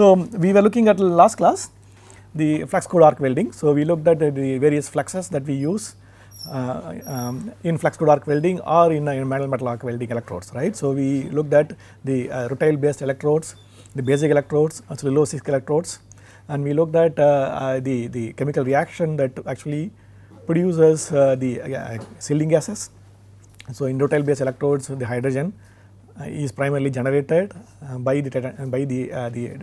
So, we were looking at last class the flux core arc welding. So, we looked at the various fluxes that we use uh, um, in flux core arc welding or in, uh, in metal metal arc welding electrodes right. So, we looked at the uh, rutile based electrodes, the basic electrodes, cellulosic electrodes and we looked at uh, uh, the, the chemical reaction that actually produces uh, the sealing gases. So, in rutile based electrodes the hydrogen is primarily generated by the by the the,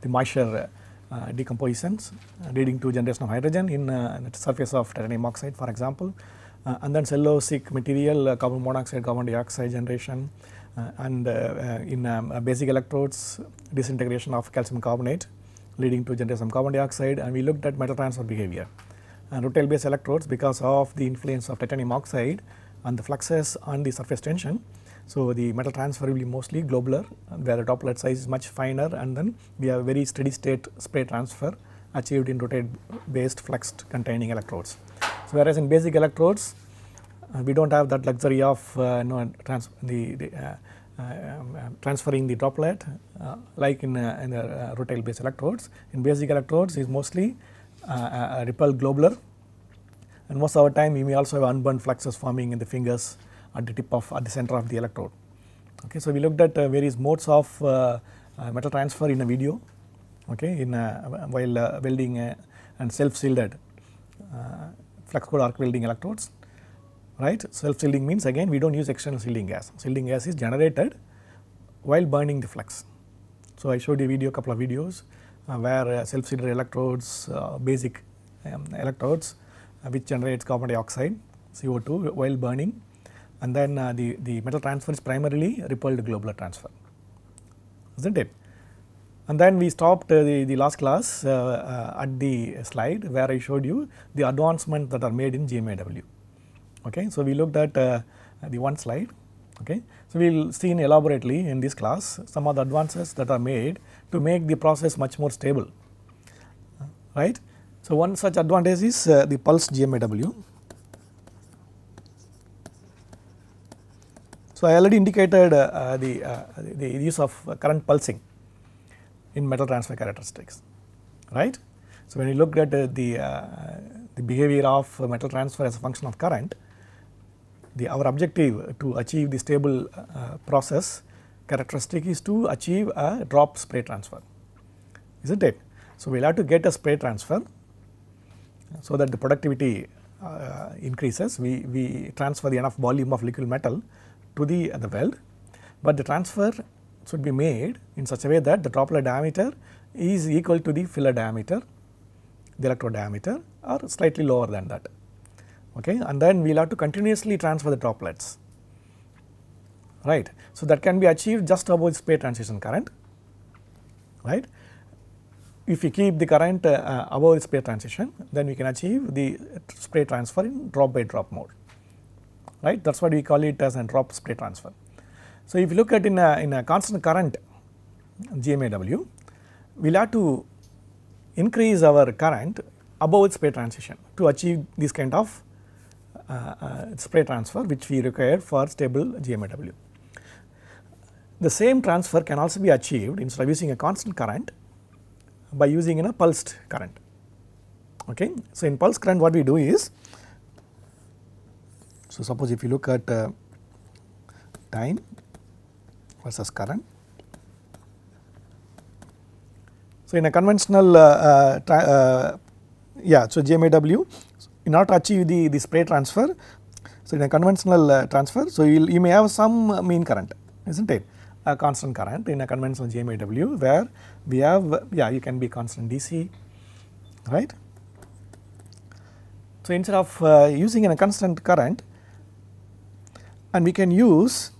the moisture uh, decompositions uh, leading to generation of hydrogen in uh, the surface of titanium oxide for example. And then cellulosic material carbon monoxide carbon dioxide generation and in um, basic electrodes disintegration of calcium carbonate leading to generation of carbon dioxide. And we looked at metal transfer behavior. And rutile based electrodes because of the influence of titanium oxide and the fluxes on the surface tension so, the metal transfer will be mostly globular where the droplet size is much finer and then we have very steady state spray transfer achieved in rutile based fluxed containing electrodes. So, whereas in basic electrodes uh, we do not have that luxury of uh, trans the, the uh, um, um, transferring the droplet uh, like in, uh, in the uh, rutile based electrodes. In basic electrodes is mostly repelled globular and most of the time we may also have unburned fluxes forming in the fingers at the tip of at the center of the electrode. Okay, so we looked at uh, various modes of uh, uh, metal transfer in a video. Okay, in while welding and self shielded flux core arc welding electrodes. Right, self shielding means again we do not use external shielding gas. Shielding gas is generated while burning the flux. So I showed you a video, couple of videos where self shielded electrodes, basic um, electrodes which generates carbon dioxide CO2 while burning and then uh, the, the metal transfer is primarily repelled globular transfer is not it. And then we stopped uh, the, the last class uh, uh at the slide where I showed you the advancements that are made in GMAW. Okay. So, we looked at uh, the one slide. Okay. So, we will see elaborately in this class some of the advances that are made to make the process much more stable. Right. So, one such advantage is uh, the pulse GMAW So, I already indicated uh, the, uh, the use of current pulsing in metal transfer characteristics, right. So, when you look at uh, the, the behavior of metal transfer as a function of current, the our objective to achieve the stable process characteristic is to achieve a drop spray transfer, is not it. So, we will have to get a spray transfer so that the productivity uh, increases, we, we transfer the enough volume of liquid metal to the, uh, the weld, but the transfer should be made in such a way that the droplet diameter is equal to the filler diameter, the electrode diameter or slightly lower than that. Okay. And then we will have to continuously transfer the droplets, right. So, that can be achieved just above spray transition current, right. If we keep the current uh, above the spray transition, then we can achieve the spray transfer in drop by drop mode right that is what we call it as drop spray transfer. So, if you look at in a, in a constant current GMAW, we will have to increase our current above spray transition to achieve this kind of uh, uh, spray transfer which we require for stable GMAW. The same transfer can also be achieved instead of using a constant current by using in a pulsed current. Okay. So, in pulse current what we do is so, suppose if you look at uh, time versus current. So, in a conventional uh, uh, uh yeah, so GMAW in order to achieve the, the spray transfer, so in a conventional uh, transfer, so you, you may have some mean current is not it a constant current in a conventional GMAW where we have yeah you can be constant DC right. So, instead of uh, using a constant current and we can use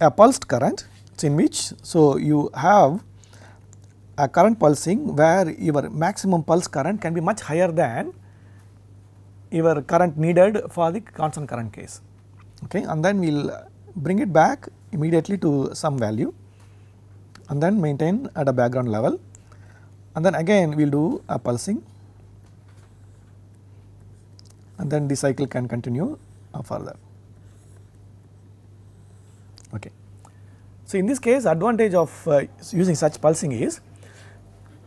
a pulsed current in which so you have a current pulsing where your maximum pulse current can be much higher than your current needed for the constant current case. Okay and then we will bring it back immediately to some value and then maintain at a background level. And then again we will do a pulsing and then the cycle can continue uh, further. Okay. So, in this case advantage of uh, using such pulsing is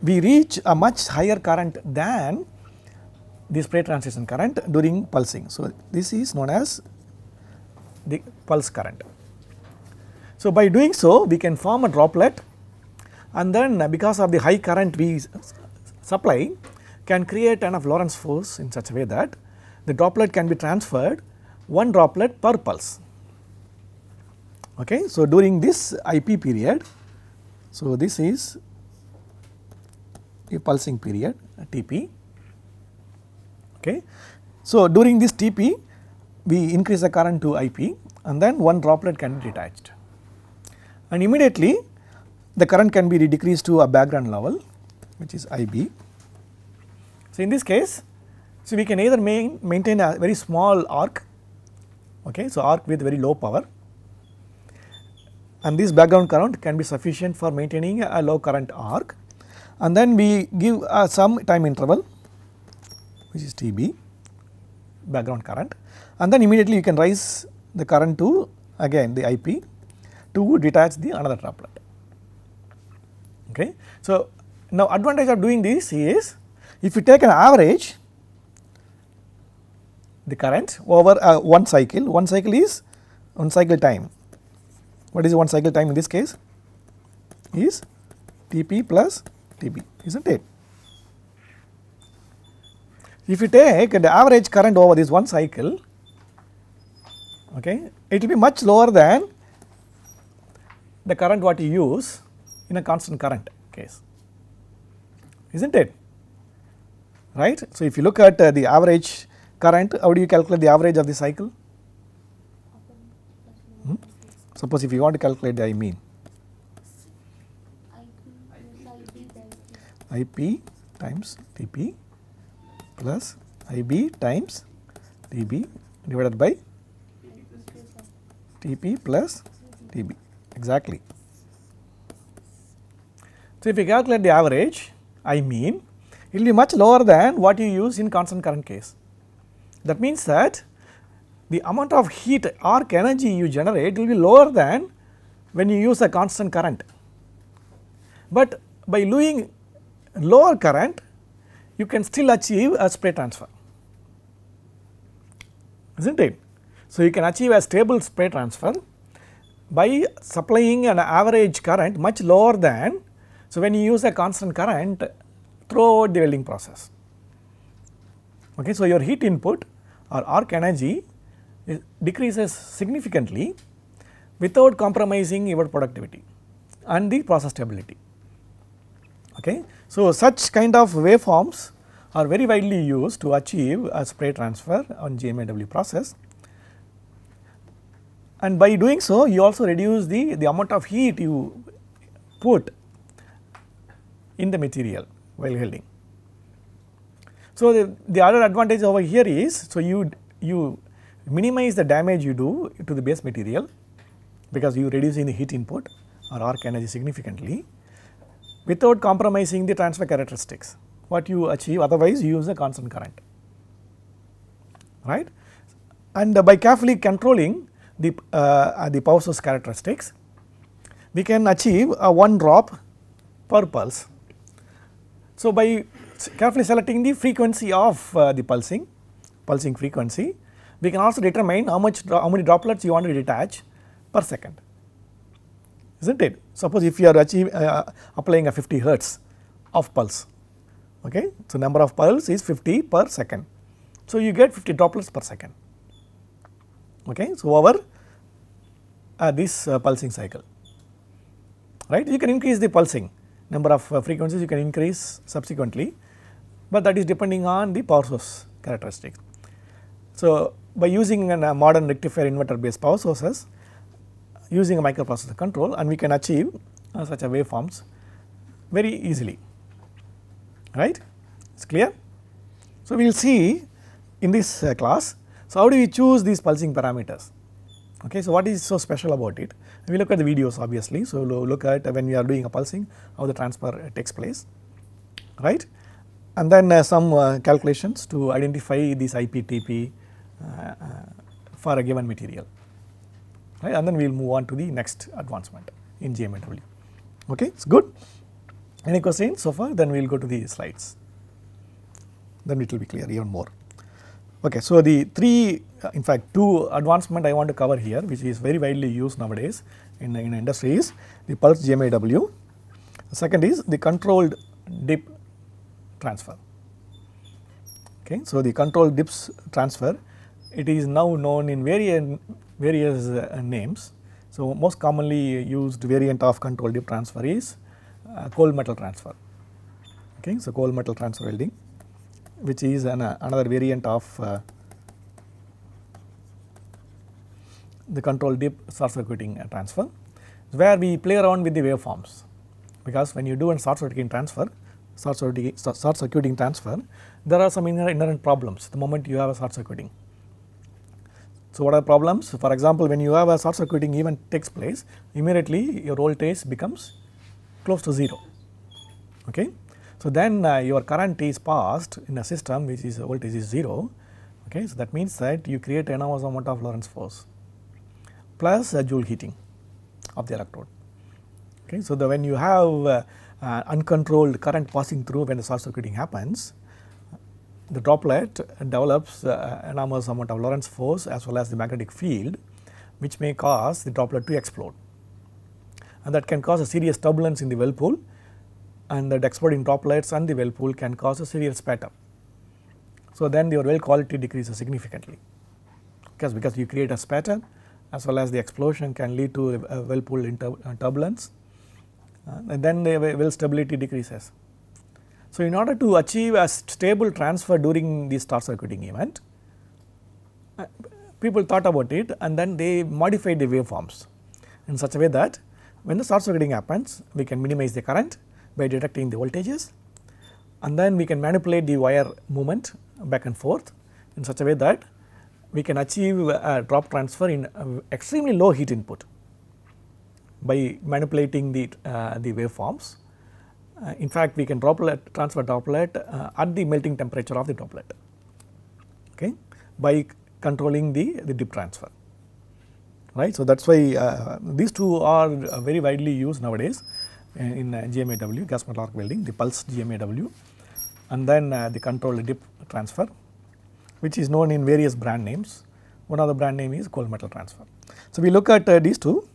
we reach a much higher current than the spray transition current during pulsing. So, this is known as the pulse current. So, by doing so we can form a droplet and then uh, because of the high current we supply can create enough Lorentz force in such a way that the droplet can be transferred one droplet per pulse. Okay. So, during this IP period, so this is a pulsing period TP. Okay. So, during this TP we increase the current to IP and then one droplet can be detached and immediately the current can be decreased to a background level which is IB. So, in this case, so we can either main, maintain a very small arc, okay, so arc with very low power and this background current can be sufficient for maintaining a low current arc and then we give uh, some time interval which is TB background current and then immediately you can raise the current to again the IP to detach the another droplet. Okay. So, now advantage of doing this is if you take an average the current over uh, one cycle, one cycle is one cycle time. What is one cycle time in this case? Is Tp plus Tb, is not it? If you take the average current over this one cycle, okay, it will be much lower than the current what you use in a constant current case, is not it? Right. So, if you look at uh, the average current, how do you calculate the average of the cycle? Hmm? Suppose if you want to calculate the I mean, IP times Tp plus IB times Tb divided by Tp plus Tb exactly. So, if you calculate the average I mean it will be much lower than what you use in constant current case. That means that the amount of heat arc energy you generate will be lower than when you use a constant current. But by doing lower current you can still achieve a spray transfer is not it. So, you can achieve a stable spray transfer by supplying an average current much lower than so when you use a constant current throughout the welding process. Okay, so your heat input or arc energy decreases significantly without compromising your productivity and the process stability. Okay. So, such kind of waveforms are very widely used to achieve a spray transfer on GMAW process and by doing so you also reduce the, the amount of heat you put in the material while welding. So, the, the other advantage over here is, so you, you minimize the damage you do to the base material because you reducing the heat input or arc energy significantly without compromising the transfer characteristics. What you achieve otherwise you use a constant current right? And by carefully controlling the uh, the power source characteristics we can achieve a one drop per pulse. So by carefully selecting the frequency of uh, the pulsing pulsing frequency we can also determine how much how many droplets you want to detach per second is not it. Suppose if you are achieve, uh, applying a 50 hertz of pulse, okay. So, number of pulse is 50 per second. So, you get 50 droplets per second, okay. So, over uh, this uh, pulsing cycle, right. You can increase the pulsing number of uh, frequencies you can increase subsequently, but that is depending on the power source characteristics. So, by using a modern rectifier inverter based power sources, using a microprocessor control and we can achieve uh, such a waveforms very easily. Right? It is clear. So, we will see in this uh, class so how do we choose these pulsing parameters? Okay so what is so special about it? We look at the videos obviously. So look at when we are doing a pulsing how the transfer takes place. Right and then uh, some uh, calculations to identify this IPTP uh, for a given material right and then we will move on to the next advancement. in GMAW. Okay, it's good. Any questions so far? Then we will go to the slides. Then it will be clear even more. Okay, so the three, in fact, two advancement I want to cover here, which is very widely used nowadays in in industry is the pulse GMAW. The second is the controlled dip transfer. Okay, so the controlled dips transfer, it is now known in various various uh, names. So most commonly used variant of controlled dip transfer is uh, cold metal transfer. Okay, so cold metal transfer welding, which is an, uh, another variant of uh, the control dip short circuiting uh, transfer, where we play around with the waveforms. Because when you do a short circuiting transfer, short circuiting, short circuiting transfer, there are some inherent problems the moment you have a short circuiting. So, what are problems? For example, when you have a short circuiting event takes place, immediately your voltage becomes close to 0. Okay? So, then uh, your current is passed in a system which is voltage is 0. Okay? So, that means that you create enormous amount of Lorentz force plus a joule heating of the electrode. Okay? So, the when you have uh, uh, uncontrolled current passing through when the short circuiting happens, the droplet develops uh, enormous amount of Lorentz force as well as the magnetic field which may cause the droplet to explode. And that can cause a serious turbulence in the weld pool and that exploding droplets and the weld pool can cause a severe spatter. So, then your well quality decreases significantly. Because, because you create a spatter as well as the explosion can lead to a weld pool turbulence uh, and then the well stability decreases. So, in order to achieve a stable transfer during the short circuiting event, uh, people thought about it and then they modified the waveforms in such a way that when the short circuiting happens, we can minimize the current by detecting the voltages and then we can manipulate the wire movement back and forth in such a way that we can achieve a drop transfer in extremely low heat input by manipulating the, uh, the waveforms uh, in fact, we can droplet transfer droplet uh, at the melting temperature of the droplet okay, by controlling the, the dip transfer right. So, that is why uh, these two are uh, very widely used nowadays in uh, GMAW gas metal arc welding the pulse GMAW and then the controlled dip transfer which is known in various brand names. One of the brand name is cold metal transfer. So, we look at these two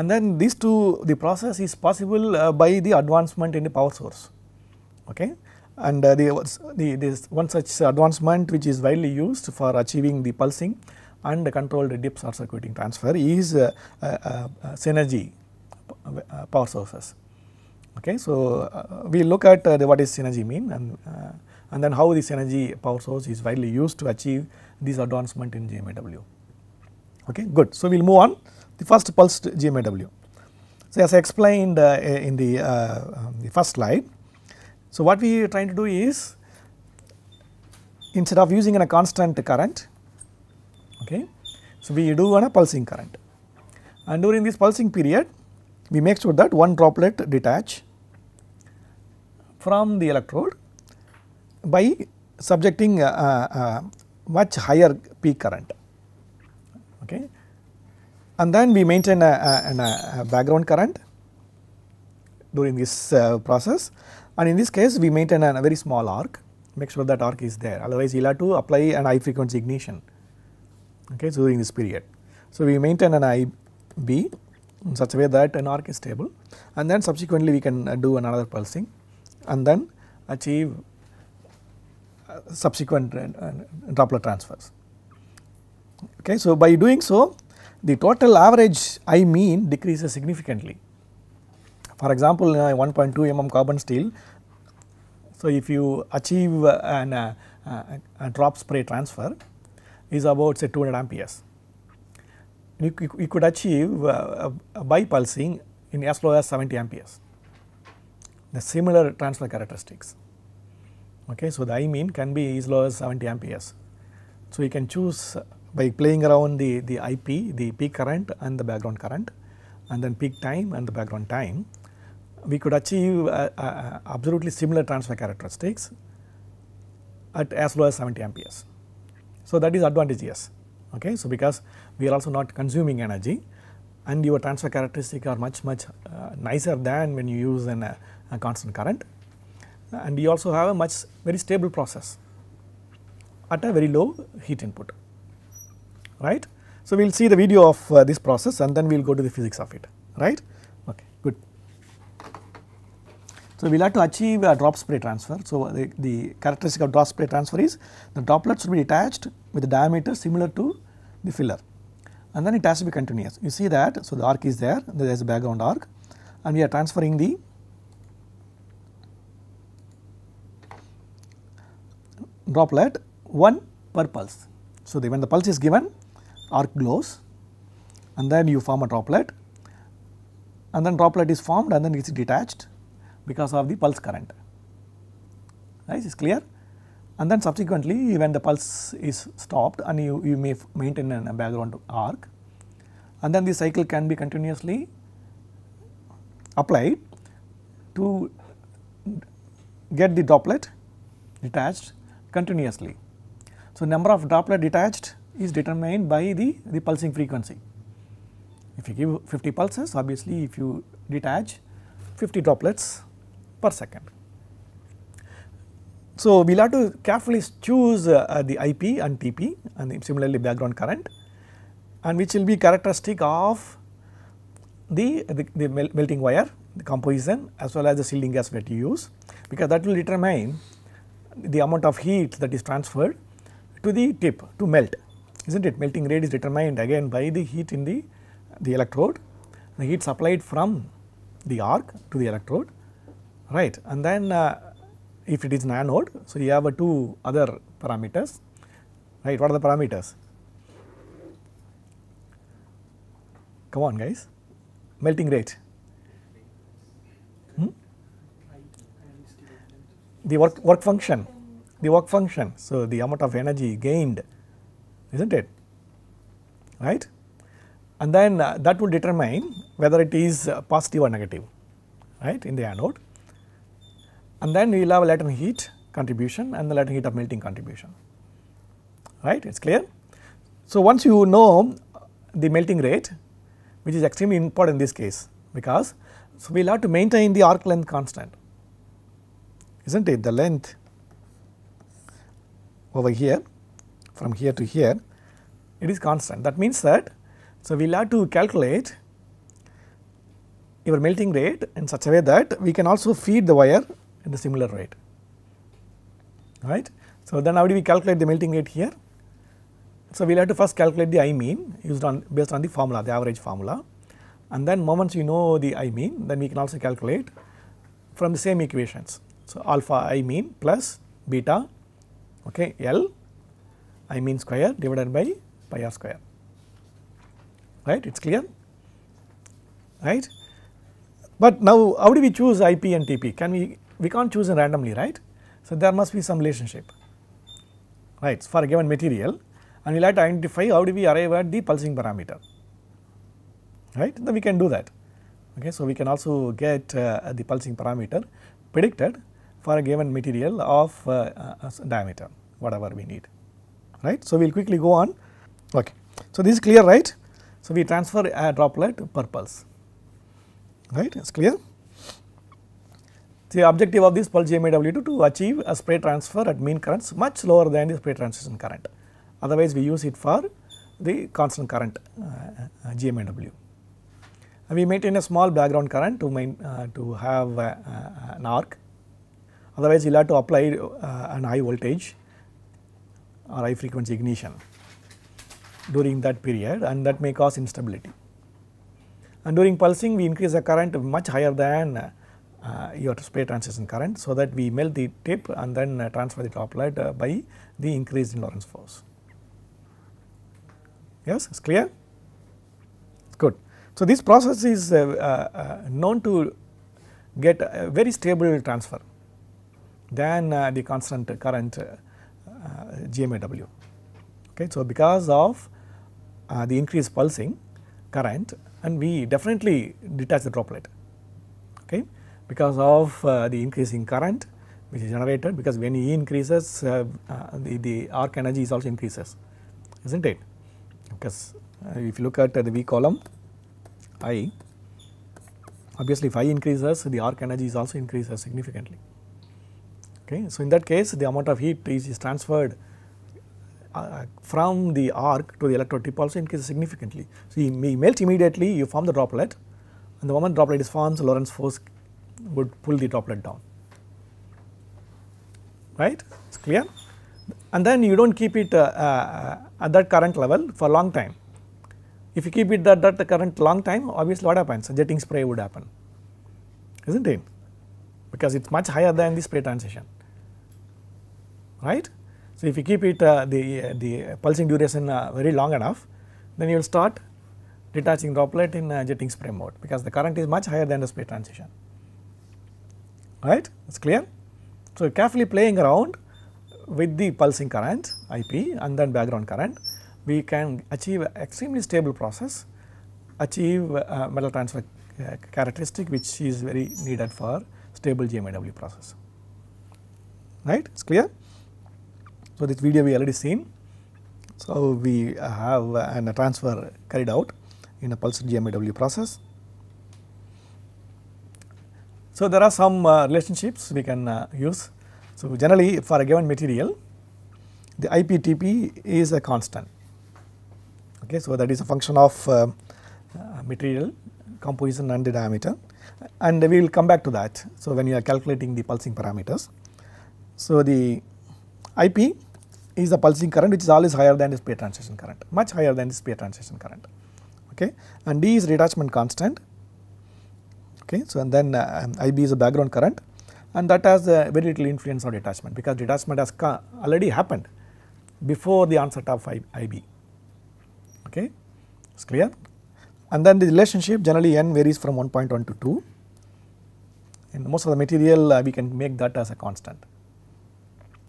and then these two the process is possible uh, by the advancement in the power source. Okay? And uh, the, this one such advancement which is widely used for achieving the pulsing and controlled dip short circuiting transfer is uh, synergy uh, power sources. Okay? So uh, we look at uh, the what is synergy mean and and then how synergy power source is widely used to achieve this advancement in GMAW okay? Good. So we'll move on the first pulsed GMAW. So, as I explained uh, in the, uh, um, the first slide, so what we are trying to do is instead of using a constant current, okay, so we do on a pulsing current and during this pulsing period we make sure that one droplet detach from the electrode by subjecting a, a, a much higher peak current. Okay and then we maintain a, a, a background current during this uh, process. And in this case we maintain a, very small arc. Make sure that arc is there. Otherwise you will have to apply an high frequency ignition. Okay so during this period. So we maintain an IB in such a way that an arc is stable. And then subsequently we can uh, do another pulsing. And then achieve uh, subsequent uh, droplet transfers. Okay, so by doing so the total average I mean decreases significantly. For example, in a 1.2 mm carbon steel, so if you achieve an, uh, a drop spray transfer is about say 200 amperes. You, you could achieve uh, by pulsing in as low as 70 amperes. The similar transfer characteristics. Okay, so the I mean can be as low as 70 amperes. So you can choose by playing around the, the IP, the peak current and the background current and then peak time and the background time, we could achieve uh, uh, absolutely similar transfer characteristics at as low as 70 amperes. So, that is advantageous. Okay? So, because we are also not consuming energy and your transfer characteristic are much much uh, nicer than when you use an, uh, a constant current and you also have a much very stable process at a very low heat input right. So, we will see the video of uh, this process and then we will go to the physics of it right okay good. So, we will have to achieve a drop spray transfer. So, the, the characteristic of drop spray transfer is the droplet should be detached with a diameter similar to the filler and then it has to be continuous. You see that, so the arc is there, there is a background arc and we are transferring the droplet 1 per pulse. So, the, when the pulse is given arc glows and then you form a droplet. And then droplet is formed and then it is detached because of the pulse current. Right is clear? And then subsequently when the pulse is stopped and you, you may maintain a background arc and then the cycle can be continuously applied to get the droplet detached continuously. So, number of droplet detached is determined by the, the pulsing frequency. If you give 50 pulses obviously if you detach 50 droplets per second. So, we will have to carefully choose uh, the IP and TP and similarly background current and which will be characteristic of the, the, the melting wire, the composition as well as the shielding gas that you use because that will determine the amount of heat that is transferred to the tip to melt is not it? Melting rate is determined again by the heat in the, the electrode. The heat supplied from the arc to the electrode right? And then uh, if it is an anode. So, you have two other parameters right? What are the parameters? Come on guys. Melting rate. Hmm? the work work function. The work function. So the amount of energy gained isn't it? Right? And then uh, that will determine whether it is uh, positive or negative right in the anode. And then we will have a latent heat contribution and the latent heat of melting contribution. Right? It is clear. So, once you know the melting rate which is extremely important in this case because so we will have to maintain the arc length constant. Is not it? The length over here from here to here it is constant that means that so we will have to calculate your melting rate in such a way that we can also feed the wire at a similar rate right. So, then how do we calculate the melting rate here? So, we will have to first calculate the I mean used on based on the formula the average formula and then moments you know the I mean then we can also calculate from the same equations. So, alpha I mean plus beta okay, L I mean square divided by pi r square. Right? It is clear? Right. But now how do we choose IP and TP can we we can't choose randomly right. So, there must be some relationship. Right? For a given material and we will have to identify how do we arrive at the pulsing parameter. Right? Then we can do that. Okay. So, we can also get uh, the pulsing parameter predicted for a given material of uh, uh, diameter whatever we need right. So, we will quickly go on okay. So, this is clear right. So, we transfer a droplet per pulse right it is clear. The objective of this pulse GMAW to achieve a spray transfer at mean currents much lower than the spray transition current otherwise we use it for the constant current uh, GMAW. And we maintain a small background current to main, uh, to have uh, uh, an arc otherwise you will have to apply uh, an high voltage or high frequency ignition during that period and that may cause instability. And during pulsing we increase the current much higher than uh, your spray transition current so that we melt the tip and then uh, transfer the droplet uh, by the increase in Lorentz force. Yes, it is clear? Good. So, this process is known to get a very stable transfer than the constant current GMAW. Okay. So, because of the increased pulsing current and we definitely detach the droplet okay, because of uh, the increasing current which is generated because when E increases uh, uh, the, the arc energy is also increases is not it because if you look at the V column I obviously phi increases the arc energy is also increases significantly. Okay. So, in that case the amount of heat is, transferred uh, from the arc to the electrode tip also increases significantly. So, you melt immediately you form the droplet and the moment droplet is formed Lorentz force would pull the droplet down right it is clear and then you do not keep it uh, uh, at that current level for long time. If you keep it at that current long time obviously what happens jetting spray would happen is not it because it is much higher than the spray transition right. So, if you keep it uh, the, the pulsing duration uh, very long enough then you will start detaching droplet in uh, jetting spray mode because the current is much higher than the spray transition right it is clear. So, carefully playing around with the pulsing current IP and then background current we can achieve extremely stable process achieve uh, metal transfer uh, characteristic which is very needed for stable GMAW process right it is clear. So, this video we already seen. So, we have uh, a transfer carried out in a pulsed GMAW process. So, there are some uh, relationships we can uh, use. So, generally for a given material the IPTP is a constant. Okay, so, that is a function of uh, uh, material composition and the diameter and we will come back to that. So, when you are calculating the pulsing parameters. So, the IP is the pulsing current which is always higher than the spray transition current, much higher than the spray transition current. Okay? And D is detachment constant. Okay. So, and then uh, IB is a background current. And that has very little influence on detachment because detachment has already happened before the onset of IB okay? It is clear? And then the relationship generally n varies from 1.1 to 2 in most of the material uh, we can make that as a constant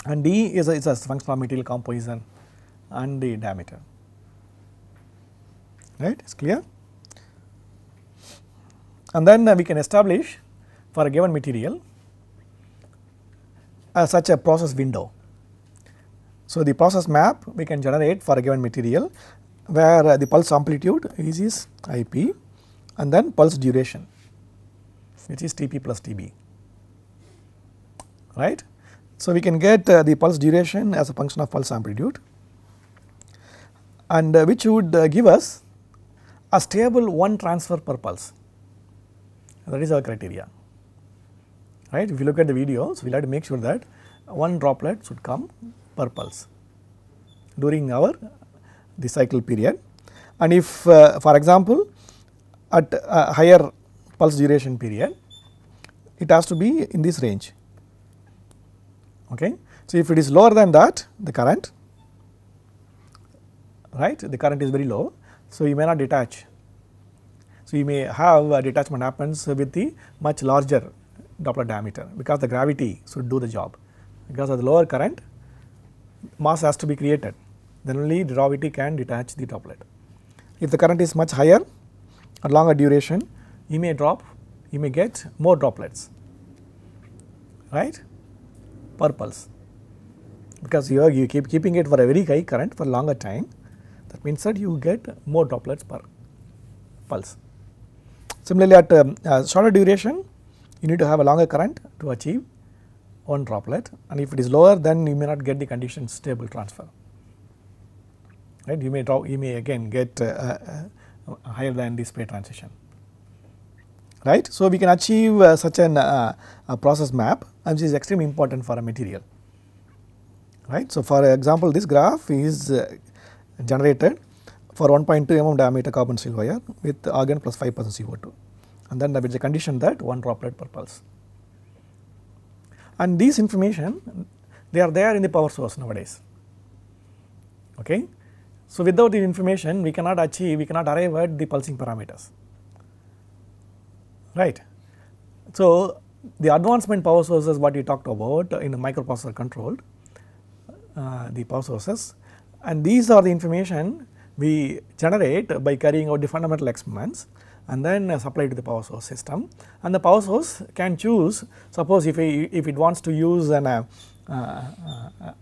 and d is a, is a function of material composition and the diameter right it is clear and then uh, we can establish for a given material uh, such a process window. So, the process map we can generate for a given material where uh, the pulse amplitude is, is IP and then pulse duration which is Tp plus Tb right. So, we can get uh, the pulse duration as a function of pulse amplitude and uh, which would uh, give us a stable one transfer per pulse. That is our criteria. Right. If you look at the videos we will have to make sure that one droplet should come per pulse during our the cycle period. And if uh, for example at a higher pulse duration period it has to be in this range okay. So, if it is lower than that the current right the current is very low. So, you may not detach. So, you may have a detachment happens with the much larger droplet diameter because the gravity should do the job because of the lower current mass has to be created then only the gravity can detach the droplet. If the current is much higher at longer duration you may drop you may get more droplets right per pulse because you are you keep keeping it for a very high current for longer time. That means that you get more droplets per pulse. Similarly, at um, uh, shorter duration you need to have a longer current to achieve one droplet. And if it is lower then you may not get the condition stable transfer. Right? You may drop you may again get uh, uh, uh higher than the spray transition. Right. So, we can achieve uh, such an uh, a process map which is extremely important for a material right. So, for example, this graph is uh, generated for 1.2 mm diameter carbon steel wire with argon plus 5 percent CO2 and then is a condition that one droplet per pulse. And these information they are there in the power source nowadays. Okay. So, without the information we cannot achieve we cannot arrive at the pulsing parameters right. So, the advancement power sources what we talked about in the microprocessor controlled uh, the power sources. And these are the information we generate by carrying out the fundamental experiments and then uh, supply to the power source system. And the power source can choose suppose if, it, if it wants to use an, uh, uh,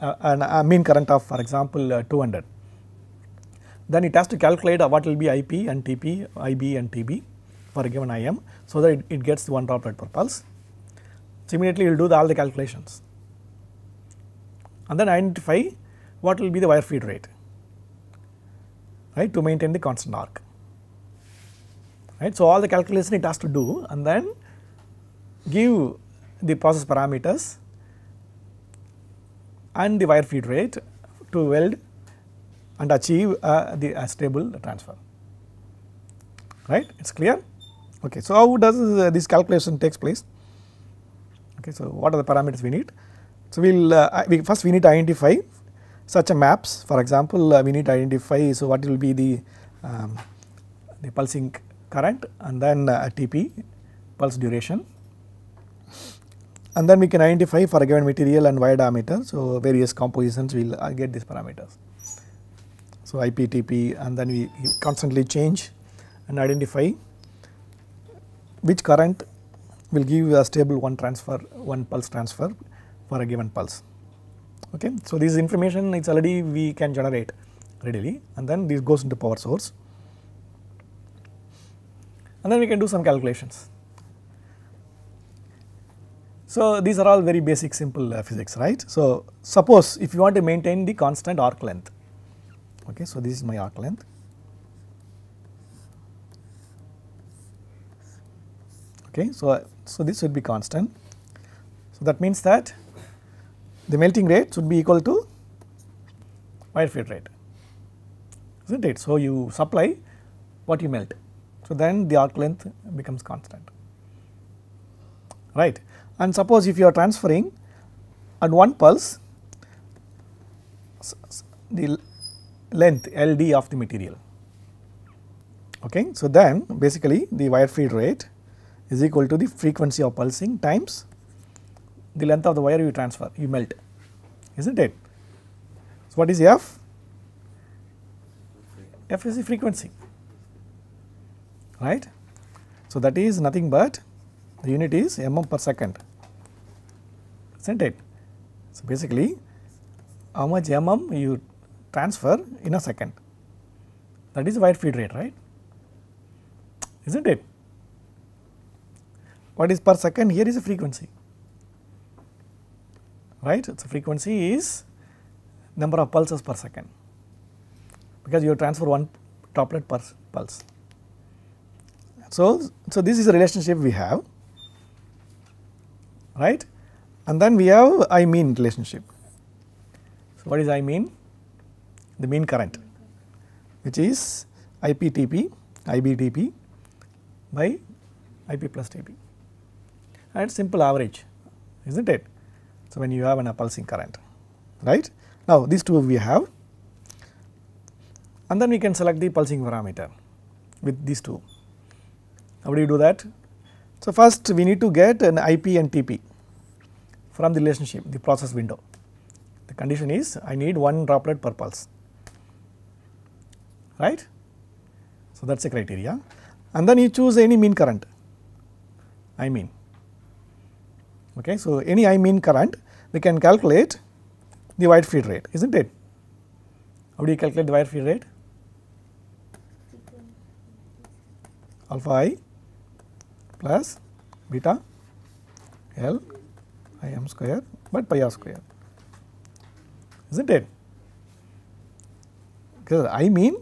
uh an a mean current of for example uh, 200 then it has to calculate what will be IP and TP, IB and TB for a given IM so that it, it gets one droplet per pulse. So, immediately you will do the, all the calculations and then identify what will be the wire feed rate right to maintain the constant arc right. So, all the calculation it has to do and then give the process parameters and the wire feed rate to weld and achieve uh, the uh, stable transfer right it is clear. Okay. So, how does uh, this calculation takes place okay. So, what are the parameters we need. So, we will uh, we first we need to identify such a maps for example uh, we need to identify so what will be the um, the pulsing current and then uh, TP pulse duration and then we can identify for a given material and wire diameter. So, various compositions will uh, get these parameters. So, IPTP and then we constantly change and identify which current will give you a stable one transfer one pulse transfer for a given pulse. Okay. So, this information it's already we can generate readily and then this goes into power source and then we can do some calculations. So, these are all very basic simple uh, physics right. So, suppose if you want to maintain the constant arc length okay. So, this is my arc length okay. So, so this should be constant. So, that means that the melting rate should be equal to wire feed rate is not it. So, you supply what you melt. So, then the arc length becomes constant right and suppose if you are transferring at one pulse the length LD of the material. Okay. So, then basically the wire feed rate is equal to the frequency of pulsing times the length of the wire you transfer you melt is not it. So, what is F? F is the frequency right. So, that is nothing but the unit is mm per second is not it. So, basically how much mm you transfer in a second that is wire feed rate right is not it. What is per second here is a frequency right. So, frequency is number of pulses per second because you transfer one droplet per pulse. So, so this is a relationship we have right and then we have I mean relationship. So, what is I mean? The mean current which is IPTP, IBTP by IP plus TP and simple average is not it. So, when you have an pulsing current right. Now, these two we have and then we can select the pulsing parameter with these two. How do you do that? So, first we need to get an IP and TP from the relationship the process window. The condition is I need one droplet per pulse right. So, that is a criteria and then you choose any mean current I mean okay. So, any I mean current we can calculate the wire feed rate is not it. How do you calculate the wire feed rate? Alpha i plus beta L I m square but pi r square is not it. Because I mean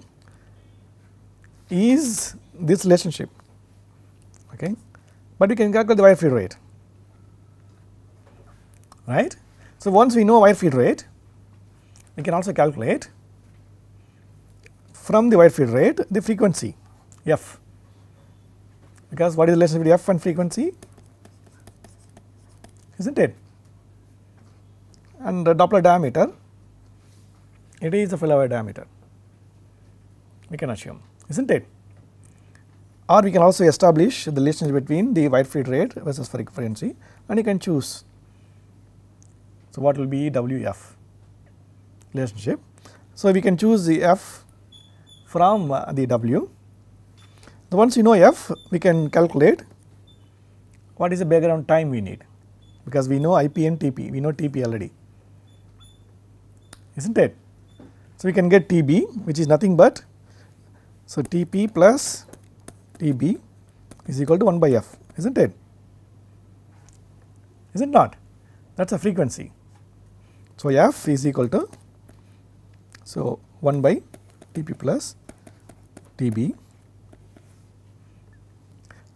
is this relationship okay, but we can calculate the wire feed rate right. So, once we know wire feed rate we can also calculate from the wire feed rate the frequency f because what is the relationship between f and frequency is not it and the droplet diameter it is the fill diameter we can assume is not it or we can also establish the relationship between the wire feed rate versus frequency and you can choose. So, what will be WF relationship. So, we can choose the F from uh, the W. The once you know F we can calculate what is the background time we need because we know IP and TP we know TP already is not it. So, we can get TB which is nothing but so TP plus TB is equal to 1 by f, is not it? Is it not? That is a frequency. So, f is equal to so 1 by Tp plus Tb.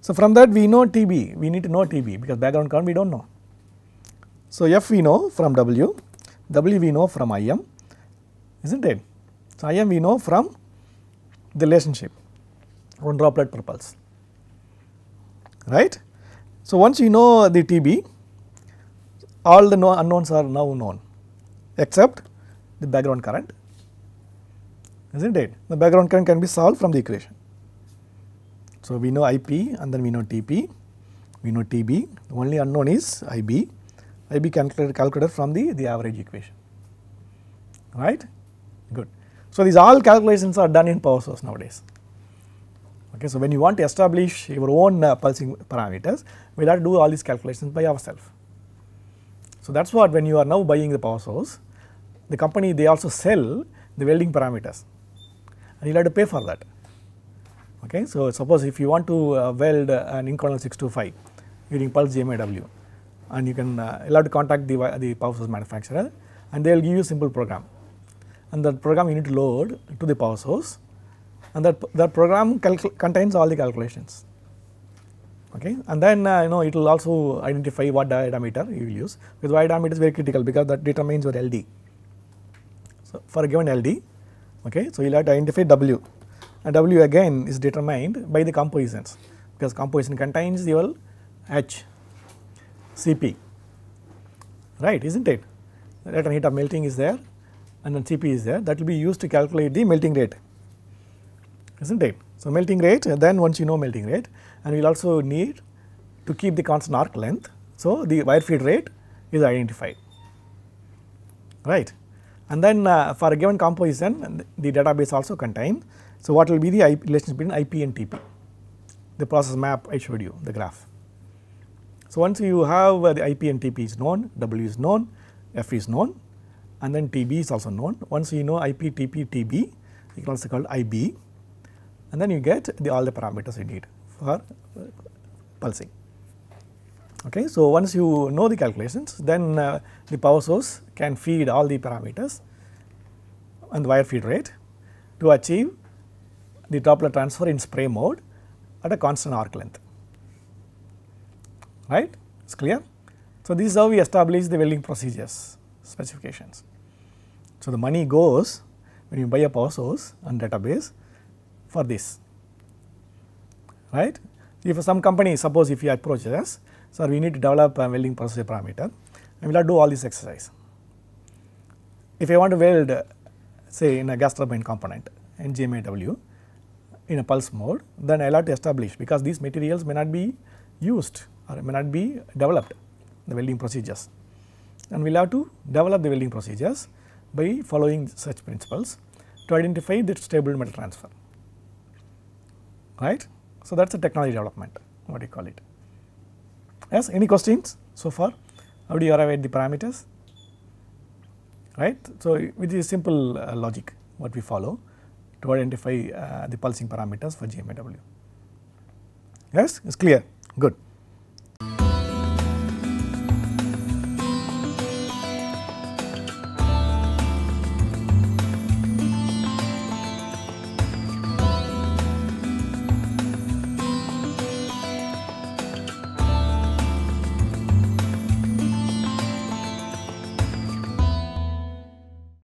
So, from that we know Tb, we need to know Tb because background current we do not know. So, f we know from W, W we know from Im, is not it? So, Im we know from the relationship one droplet per pulse, right. So, once you know the Tb, all the unknowns are now known except the background current, is not it? The background current can be solved from the equation. So, we know Ip and then we know Tp, we know Tb, the only unknown is Ib, Ib calculated, calculated from the, the average equation, right, good. So, these all calculations are done in power source nowadays. Okay, so, when you want to establish your own uh, pulsing parameters, we will have to do all these calculations by ourselves. So, that is what when you are now buying the power source, the company they also sell the welding parameters and you will have to pay for that. Okay. So, suppose if you want to uh, weld an Inconel 625 using pulse GMAW and you can uh, have to contact the, the power source manufacturer and they will give you a simple program and that program you need to load to the power source and that, that program contains all the calculations okay and then uh, you know it will also identify what diameter you will use because diameter is very critical because that determines your LD. So, for a given LD okay so you will have to identify W and W again is determined by the compositions because composition contains your H Cp right is not it latent heat of melting is there and then Cp is there that will be used to calculate the melting rate is not it. So, melting rate then once you know melting rate and we will also need to keep the constant arc length. So, the wire feed rate is identified right and then uh, for a given composition the database also contain. So, what will be the IP relationship between IP and TP the process map I showed you the graph. So, once you have uh, the IP and TP is known W is known F is known and then TB is also known once you know IP TP TB you can also call IB and then you get the all the parameters you need for uh, pulsing. Okay. So, once you know the calculations then uh, the power source can feed all the parameters and the wire feed rate to achieve the droplet transfer in spray mode at a constant arc length right it is clear. So, this is how we establish the welding procedures specifications. So, the money goes when you buy a power source and database for this right. If some company suppose if you approach us, so we need to develop a welding process parameter and we will do all this exercise. If I want to weld say in a gas turbine component in GMAW in a pulse mode, then I will have to establish because these materials may not be used or may not be developed the welding procedures and we will have to develop the welding procedures by following such principles to identify the stable metal transfer right. So, that is a technology development what do you call it. Yes, any questions so far? How do you arrive at the parameters? Right. So, with this simple uh, logic what we follow to identify uh, the pulsing parameters for GMAW. Yes, it is clear, good.